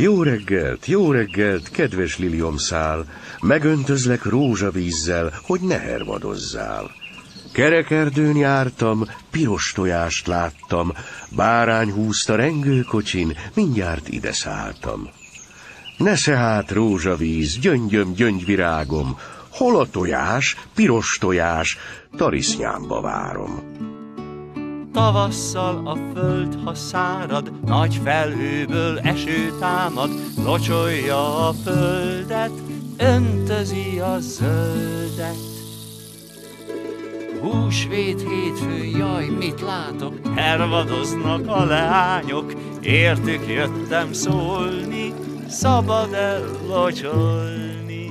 Jó reggelt, jó reggelt, kedves liliomszál, megöntözlek rózsavízzel, hogy ne hervadozzál. Kerekerdőn jártam, piros tojást láttam, bárány húzta rengőkocsin, mindjárt ide szálltam. Nesze hát rózsavíz, gyöngyöm, gyöngyvirágom, hol a tojás, piros tojás, tarisznyámba várom. Tavasszal a föld, ha szárad, nagy felhőből eső támad, locsolja a földet, öntözi a zöldet. Húsvét hétfő, jaj, mit látok, hervadoznak a leányok, értük jöttem szólni, szabad el locsolni.